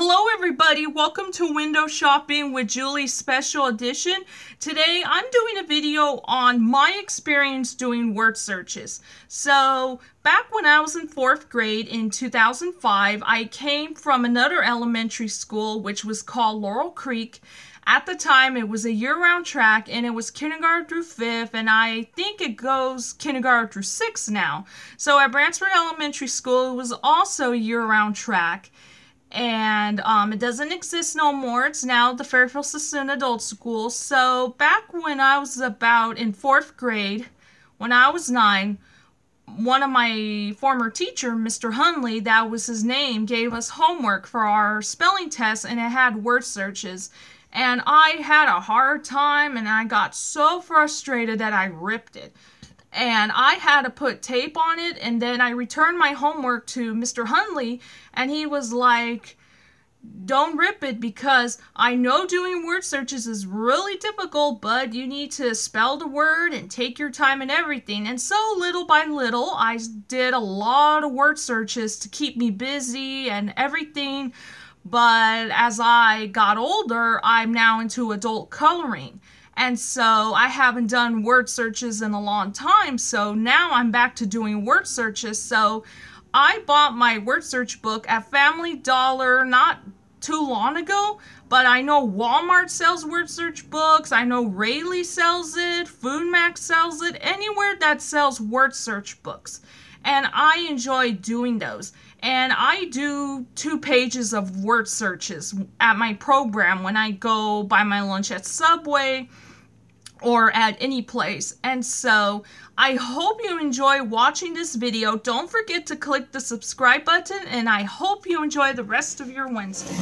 Hello everybody, welcome to Window Shopping with Julie Special Edition. Today I'm doing a video on my experience doing word searches. So back when I was in 4th grade in 2005, I came from another elementary school which was called Laurel Creek. At the time it was a year-round track and it was kindergarten through 5th and I think it goes kindergarten through 6th now. So at Bransford Elementary School it was also a year-round track and um, it doesn't exist no more. It's now the Fairfield Suisun Adult School. So back when I was about in fourth grade, when I was nine, one of my former teacher, Mr. Hunley, that was his name, gave us homework for our spelling test, and it had word searches. And I had a hard time, and I got so frustrated that I ripped it and I had to put tape on it and then I returned my homework to Mr. Hunley and he was like don't rip it because I know doing word searches is really difficult, but you need to spell the word and take your time and everything. And so, little by little, I did a lot of word searches to keep me busy and everything. But as I got older, I'm now into adult coloring. And so I haven't done word searches in a long time. So now I'm back to doing word searches. So I bought my word search book at Family Dollar not too long ago, but I know Walmart sells word search books. I know Rayleigh sells it, Food Max sells it, anywhere that sells word search books. And I enjoy doing those. And I do two pages of word searches at my program when I go buy my lunch at Subway or at any place. And so I hope you enjoy watching this video. Don't forget to click the subscribe button and I hope you enjoy the rest of your Wednesday.